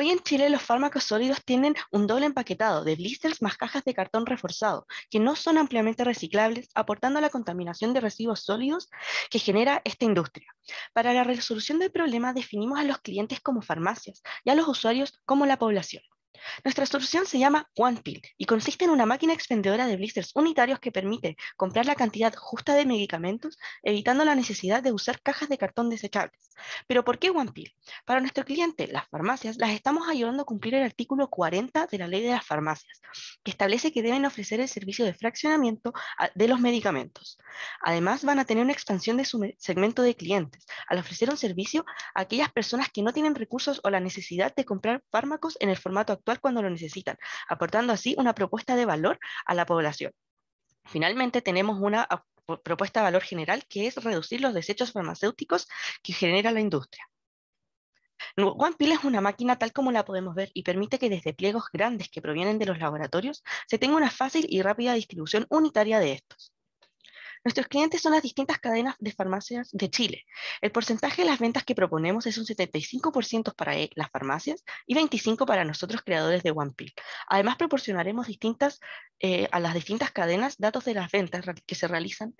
Hoy en Chile los fármacos sólidos tienen un doble empaquetado de blisters más cajas de cartón reforzado, que no son ampliamente reciclables, aportando a la contaminación de residuos sólidos que genera esta industria. Para la resolución del problema definimos a los clientes como farmacias y a los usuarios como la población. Nuestra solución se llama OnePill y consiste en una máquina expendedora de blisters unitarios que permite comprar la cantidad justa de medicamentos, evitando la necesidad de usar cajas de cartón desechables. Pero ¿por qué OnePill? Para nuestro cliente, las farmacias, las estamos ayudando a cumplir el artículo 40 de la ley de las farmacias, que establece que deben ofrecer el servicio de fraccionamiento de los medicamentos. Además, van a tener una expansión de su segmento de clientes, al ofrecer un servicio a aquellas personas que no tienen recursos o la necesidad de comprar fármacos en el formato actual cuando lo necesitan, aportando así una propuesta de valor a la población. Finalmente, tenemos una propuesta de valor general que es reducir los desechos farmacéuticos que genera la industria. OnePill es una máquina tal como la podemos ver y permite que desde pliegos grandes que provienen de los laboratorios se tenga una fácil y rápida distribución unitaria de estos. Nuestros clientes son las distintas cadenas de farmacias de Chile. El porcentaje de las ventas que proponemos es un 75% para e, las farmacias y 25% para nosotros creadores de OnePill. Además, proporcionaremos eh, a las distintas cadenas datos de las ventas que se realizan